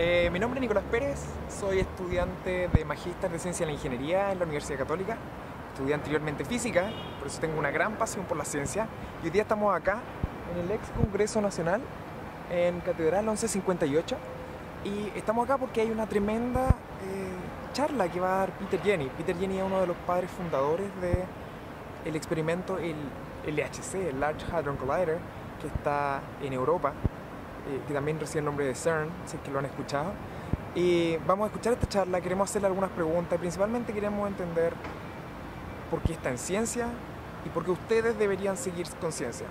Eh, mi nombre es Nicolás Pérez, soy estudiante de Magíster de Ciencia de la Ingeniería en la Universidad Católica. Estudié anteriormente física, por eso tengo una gran pasión por la ciencia. Y hoy día estamos acá en el ex Congreso Nacional en Catedral 1158. Y estamos acá porque hay una tremenda eh, charla que va a dar Peter Jenny. Peter Jenny es uno de los padres fundadores del experimento, LHC, el Large Hadron Collider, que está en Europa que también recibe el nombre de CERN, si es que lo han escuchado. Y vamos a escuchar esta charla, queremos hacerle algunas preguntas y principalmente queremos entender por qué está en ciencia y por qué ustedes deberían seguir con ciencia.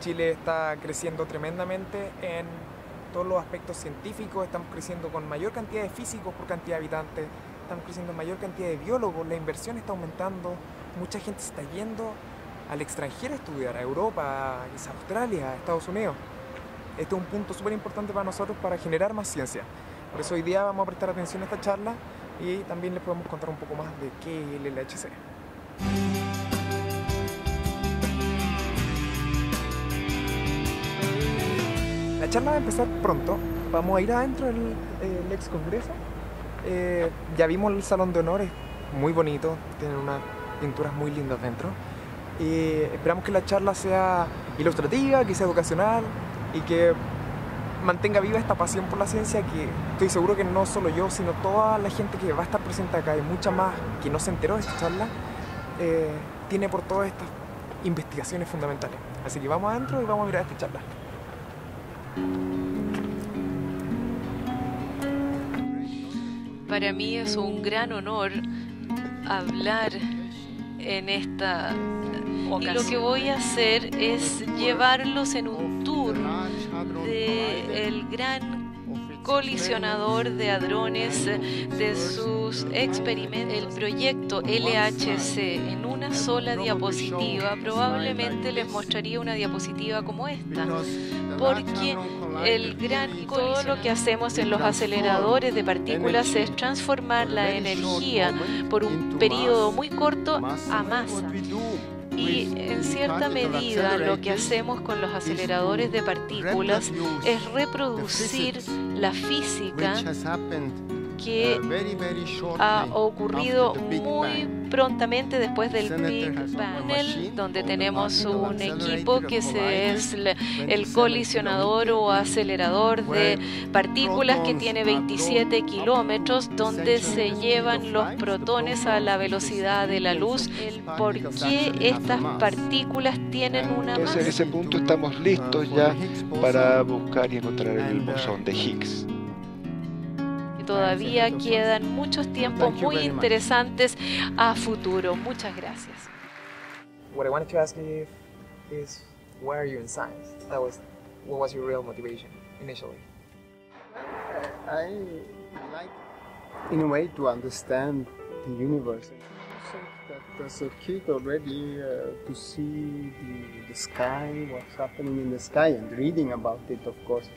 Chile está creciendo tremendamente en todos los aspectos científicos, estamos creciendo con mayor cantidad de físicos por cantidad de habitantes, estamos creciendo en mayor cantidad de biólogos, la inversión está aumentando, mucha gente está yendo al extranjero a estudiar, a Europa, a Australia, a Estados Unidos. Este es un punto súper importante para nosotros para generar más ciencia. Por eso hoy día vamos a prestar atención a esta charla y también les podemos contar un poco más de qué es el LHC. La charla va a empezar pronto. Vamos a ir adentro del ex congreso. Eh, ya vimos el salón de honores, muy bonito, tiene unas pinturas muy lindas dentro. Esperamos que la charla sea ilustrativa, que sea educacional, y que mantenga viva esta pasión por la ciencia que estoy seguro que no solo yo, sino toda la gente que va a estar presente acá y mucha más que no se enteró de esta charla, eh, tiene por todas estas investigaciones fundamentales. Así que vamos adentro y vamos a mirar esta charla. Para mí es un gran honor hablar en esta y lo que voy a hacer es llevarlos en un el gran colisionador de hadrones de sus experimentos. El proyecto LHC en una sola diapositiva probablemente les mostraría una diapositiva como esta, porque el gran todo lo que hacemos en los aceleradores de partículas es transformar la energía por un periodo muy corto a masa. Y en cierta medida lo que hacemos con los aceleradores de partículas es reproducir la física que ha ocurrido muy prontamente después del Big Bang, donde tenemos un equipo que es el colisionador o acelerador de partículas que tiene 27 kilómetros, donde se llevan los protones a la velocidad de la luz. ¿Por qué estas partículas tienen una Entonces en ese punto estamos listos ya para buscar y encontrar el bosón de Higgs todavía quedan muchos tiempos muy interesantes a futuro. Muchas gracias. What I wanted to ask you is why are you in science? That was what was your real motivation initially? I like in a way to understand the universe. that as a kid already uh, to see the, the sky, what's happening in the sky, and reading about it, of course,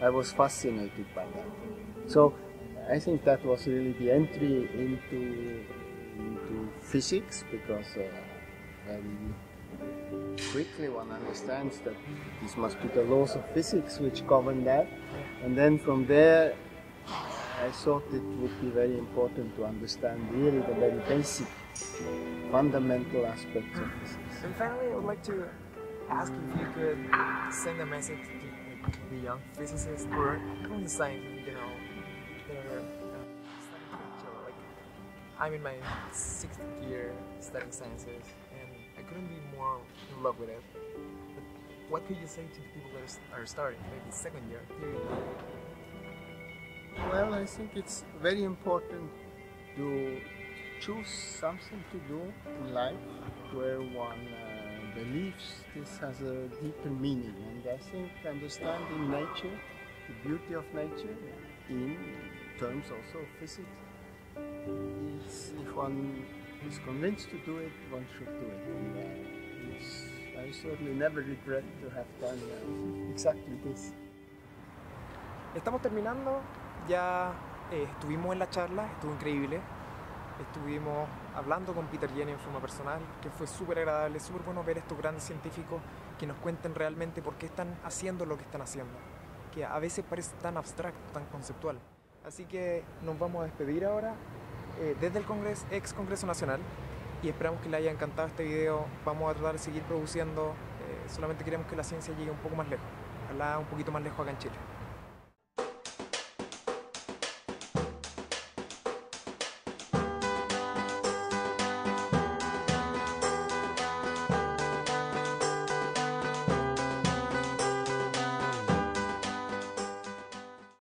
I was fascinated by that. So I think that was really the entry into, into physics because uh, very quickly one understands that this must be the laws of physics which govern that. And then from there, I thought it would be very important to understand really the very basic, fundamental aspects of physics. And finally, I would like to ask if you could send a message to the young physicists or even scientists I'm in my sixth year studying sciences, and I couldn't be more in love with it. But what could you say to the people that are starting, maybe second year? Well, I think it's very important to choose something to do in life where one uh, believes this has a deeper meaning. And I think understanding nature, the beauty of nature, in terms also of physics, is if one is convinced to do it, one should do it. And, uh, I certainly never regret to have done uh, exactly this. Estamos terminando, ya eh, estuvimos en la charla, estuvo increíble. Estuvimos hablando con Peter Jenny en forma personal, que fue súper agradable, súper bueno ver estos grandes científicos que nos cuenten realmente por qué están haciendo lo que están haciendo. que a veces parece tan abstracto, tan conceptual. Así que nos vamos a despedir ahora eh, desde el Congreso, ex Congreso Nacional y esperamos que les haya encantado este video. Vamos a tratar de seguir produciendo, eh, solamente queremos que la ciencia llegue un poco más lejos, ojalá un poquito más lejos acá en Chile.